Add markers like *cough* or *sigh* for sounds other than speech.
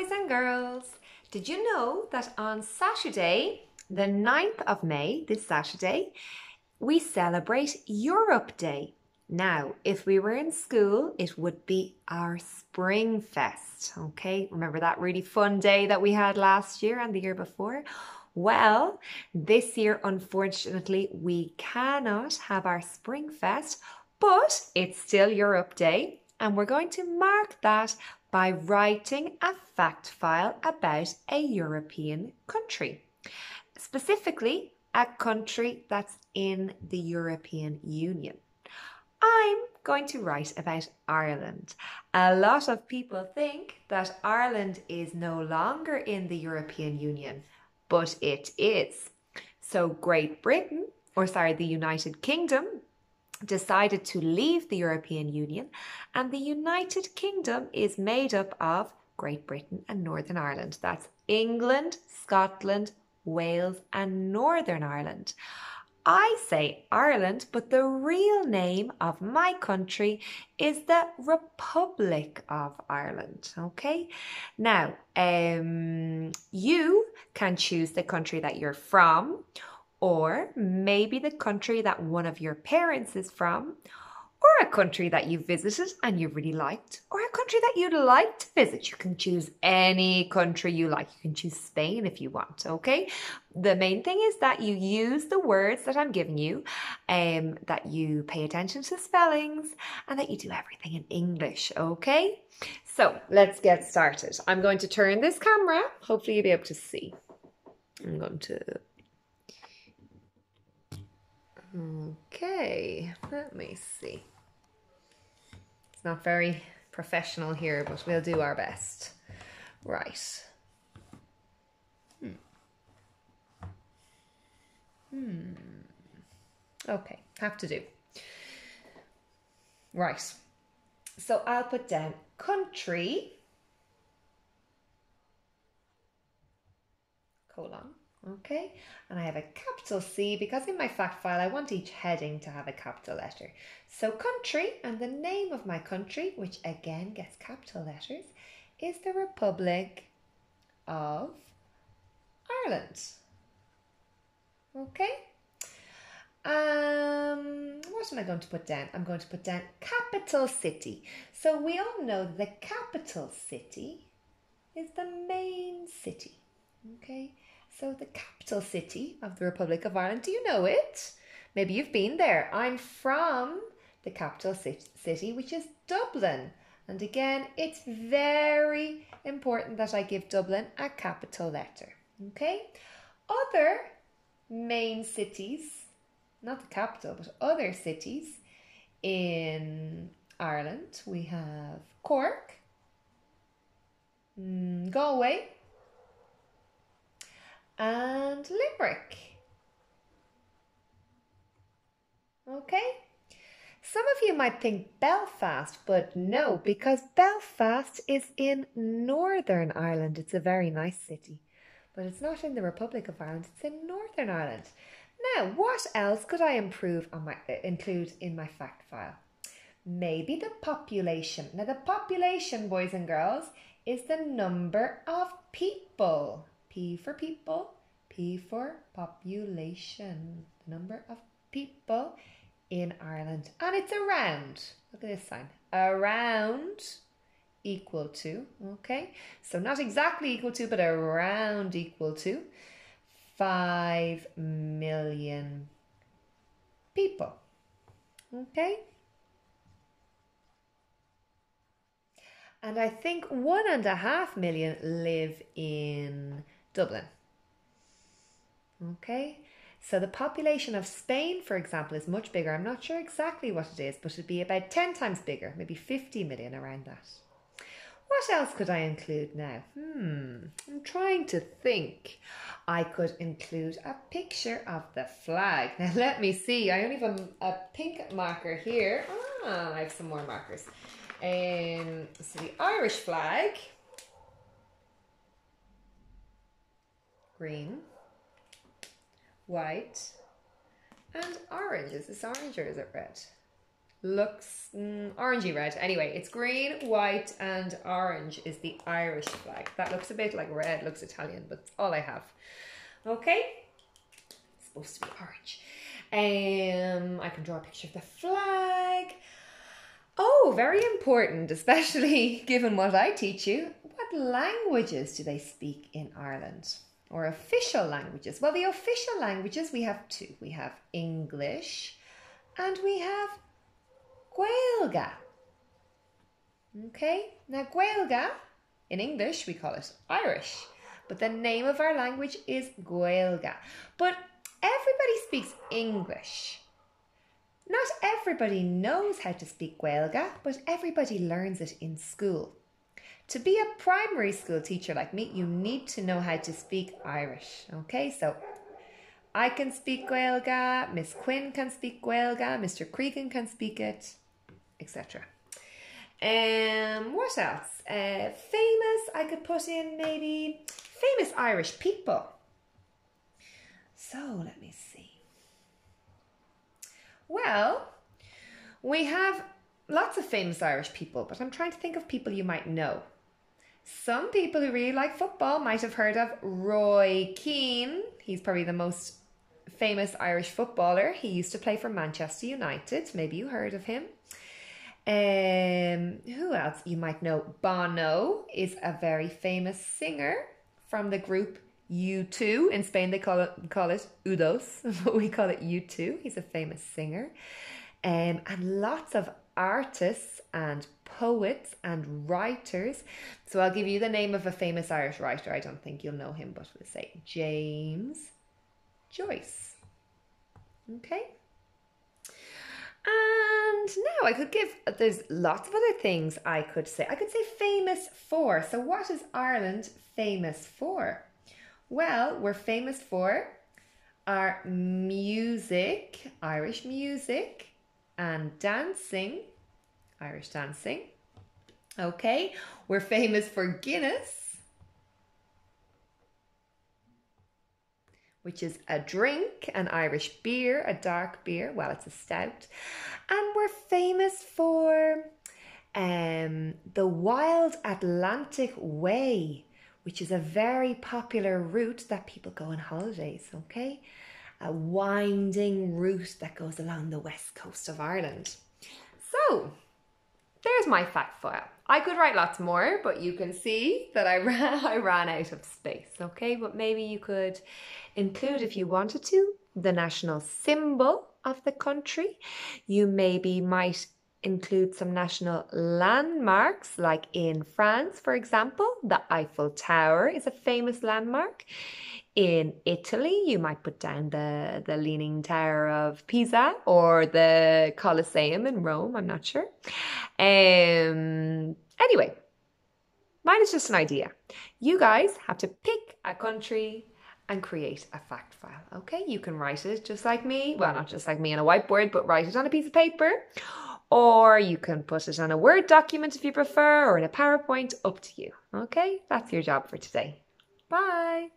boys and girls. Did you know that on Saturday, the 9th of May, this Saturday, we celebrate Europe Day? Now, if we were in school, it would be our Spring Fest. Okay, remember that really fun day that we had last year and the year before? Well, this year, unfortunately, we cannot have our Spring Fest, but it's still Europe Day, and we're going to mark that by writing a fact file about a European country. Specifically, a country that's in the European Union. I'm going to write about Ireland. A lot of people think that Ireland is no longer in the European Union, but it is. So Great Britain, or sorry, the United Kingdom, decided to leave the European Union, and the United Kingdom is made up of Great Britain and Northern Ireland. That's England, Scotland, Wales, and Northern Ireland. I say Ireland, but the real name of my country is the Republic of Ireland. Okay, now um, you can choose the country that you're from, or maybe the country that one of your parents is from, or a country that you visited and you really liked, or a country that you'd like to visit. You can choose any country you like. You can choose Spain if you want, okay? The main thing is that you use the words that I'm giving you, um, that you pay attention to spellings, and that you do everything in English, okay? So let's get started. I'm going to turn this camera. Hopefully you'll be able to see. I'm going to Okay, let me see. It's not very professional here, but we'll do our best. Right. Hmm. Hmm. Okay, have to do. Right. So I'll put down country, colon, Okay, and I have a capital C because in my fact file I want each heading to have a capital letter. So country and the name of my country, which again gets capital letters, is the Republic of Ireland. Okay. Um, what am I going to put down? I'm going to put down capital city. So we all know the capital city is the main city. Okay. So, the capital city of the Republic of Ireland, do you know it? Maybe you've been there. I'm from the capital city, which is Dublin. And again, it's very important that I give Dublin a capital letter. Okay? Other main cities, not the capital, but other cities in Ireland, we have Cork, mm, Galway, and Limerick. Okay? Some of you might think Belfast, but no, because Belfast is in Northern Ireland. It's a very nice city, but it's not in the Republic of Ireland, it's in Northern Ireland. Now, what else could I improve on my uh, include in my fact file? Maybe the population. Now, the population, boys and girls, is the number of people. P for people, P for population, the number of people in Ireland. And it's around, look at this sign, around equal to, okay? So not exactly equal to, but around equal to 5 million people, okay? And I think one and a half million live in Dublin. Okay, so the population of Spain, for example, is much bigger. I'm not sure exactly what it is, but it'd be about 10 times bigger, maybe 50 million around that. What else could I include now? Hmm, I'm trying to think. I could include a picture of the flag. *laughs* Now, let me see. I only have a, a pink marker here. Ah, I have some more markers. Um, so the Irish flag green, white, and orange. Is this orange or is it red? looks mm, orangey red. Anyway, it's green, white, and orange is the Irish flag. That looks a bit like red, looks Italian, but it's all I have. Okay, it's supposed to be orange. Um, I can draw a picture of the flag. Oh, very important, especially *laughs* given what I teach you. What languages do they speak in Ireland? Or official languages? Well, the official languages we have two. We have English and we have Gaeilge. Okay, now Gaeilge, in English we call it Irish, but the name of our language is Gaeilge. But everybody speaks English. Not everybody knows how to speak Gaeilge, but everybody learns it in school. To be a primary school teacher like me, you need to know how to speak Irish. Okay, so I can speak Gaeilge, Miss Quinn can speak Gaeilge, Mr. Cregan can speak it, etc. Um, what else? Uh, famous, I could put in maybe famous Irish people. So let me see. Well, we have lots of famous Irish people, but I'm trying to think of people you might know. Some people who really like football might have heard of Roy Keane. He's probably the most famous Irish footballer. He used to play for Manchester United. Maybe you heard of him. Um, who else you might know? Bono is a very famous singer from the group U2. In Spain, they call it call it U2, *laughs* but we call it U2. He's a famous singer, um, and lots of artists and poets and writers. So I'll give you the name of a famous Irish writer. I don't think you'll know him, but we'll say James Joyce. Okay. And now I could give, there's lots of other things I could say. I could say famous for. So, what is Ireland famous for? Well, we're famous for our music, Irish music, and dancing, Irish dancing. Okay, we're famous for Guinness which is a drink, an Irish beer, a dark beer. Well, it's a stout. And we're famous for um, the Wild Atlantic Way, which is a very popular route that people go on holidays, okay? A winding route that goes along the west coast of Ireland. So, there's my fact file. I could write lots more, but you can see that I ran, *laughs* I ran out of space, okay? But maybe you could include, if you wanted to, the national symbol of the country. You maybe might include some national landmarks, like in France, for example, the Eiffel Tower is a famous landmark. In Italy, you might put down the, the Leaning Tower of Pisa or the Colosseum in Rome, I'm not sure. Um, anyway, mine is just an idea. You guys have to pick a country and create a fact file. Okay, you can write it just like me. Well, not just like me on a whiteboard, but write it on a piece of paper. Or you can put it on a Word document if you prefer, or in a PowerPoint, up to you. Okay, that's your job for today. Bye.